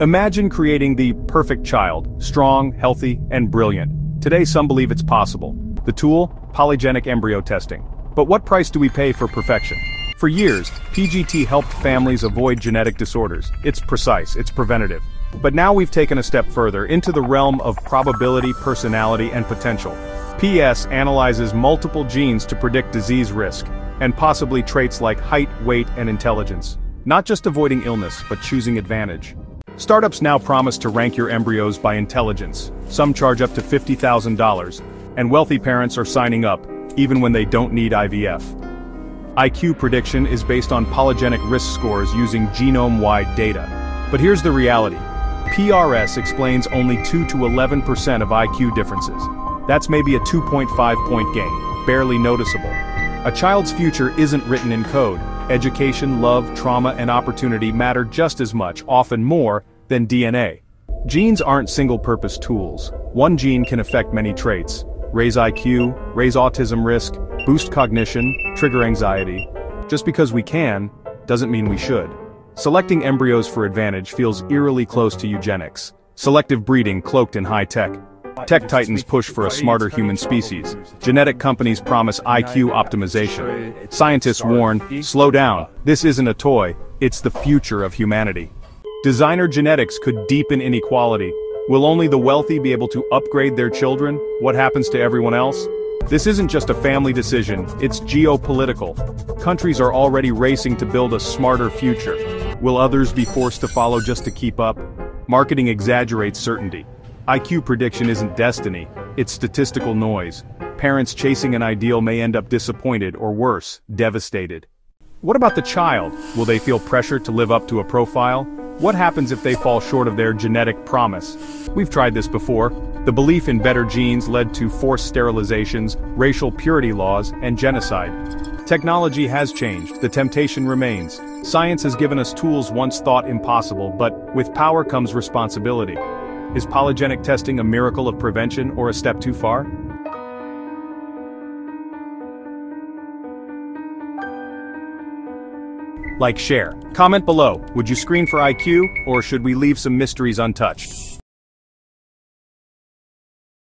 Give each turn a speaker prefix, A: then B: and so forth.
A: Imagine creating the perfect child, strong, healthy, and brilliant. Today some believe it's possible. The tool? Polygenic embryo testing. But what price do we pay for perfection? For years, PGT helped families avoid genetic disorders. It's precise, it's preventative. But now we've taken a step further into the realm of probability, personality, and potential. PES analyzes multiple genes to predict disease risk, and possibly traits like height, weight, and intelligence. Not just avoiding illness, but choosing advantage. Startups now promise to rank your embryos by intelligence. Some charge up to $50,000, and wealthy parents are signing up, even when they don't need IVF. IQ prediction is based on polygenic risk scores using genome-wide data. But here's the reality. PRS explains only 2 to 11% of IQ differences. That's maybe a 2.5 point gain, barely noticeable. A child's future isn't written in code. Education, love, trauma, and opportunity matter just as much, often more, than DNA. Genes aren't single-purpose tools. One gene can affect many traits. Raise IQ, raise autism risk, boost cognition, trigger anxiety. Just because we can, doesn't mean we should. Selecting embryos for advantage feels eerily close to eugenics. Selective breeding cloaked in high tech. Tech titans push for a smarter human species. Genetic companies promise IQ optimization. Scientists warn, slow down, this isn't a toy, it's the future of humanity. Designer genetics could deepen inequality. Will only the wealthy be able to upgrade their children? What happens to everyone else? This isn't just a family decision, it's geopolitical. Countries are already racing to build a smarter future. Will others be forced to follow just to keep up? Marketing exaggerates certainty. IQ prediction isn't destiny, it's statistical noise. Parents chasing an ideal may end up disappointed or worse, devastated. What about the child? Will they feel pressure to live up to a profile? What happens if they fall short of their genetic promise? We've tried this before. The belief in better genes led to forced sterilizations, racial purity laws, and genocide. Technology has changed, the temptation remains. Science has given us tools once thought impossible, but with power comes responsibility. Is polygenic testing a miracle of prevention or a step too far? Like share. Comment below, would you screen for IQ, or should we leave some mysteries untouched?